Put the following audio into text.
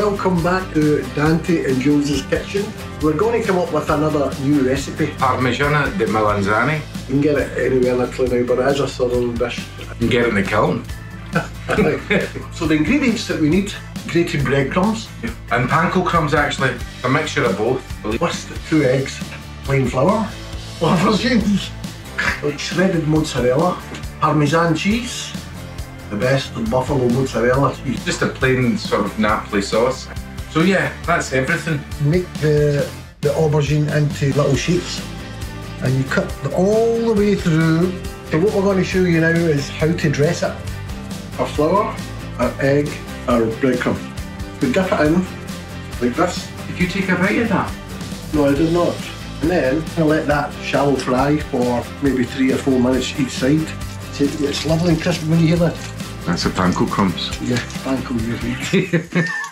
Welcome back to Dante and Jools's kitchen. We're going to come up with another new recipe. Parmigiana di melanzane. You can get it anywhere in Italy now, but it is a southern dish. You can get it in the kiln. so the ingredients that we need, grated breadcrumbs, And panko crumbs actually, a mixture of both. whisk two eggs, plain flour, aubergines, shredded mozzarella, parmesan cheese, the best buffalo mozzarella cheese. Just a plain sort of Napoli sauce. So yeah, that's everything. Make the, the aubergine into little sheets and you cut all the way through. So what we're going to show you now is how to dress it. Our flour, our egg, our breadcrumb. We dip it in like this. Did you take a bite of that? No, I did not. And then I let that shallow fry for maybe three or four minutes each side. It's lovely and crisp when you hear that. That's the panko crumbs. Yeah, you.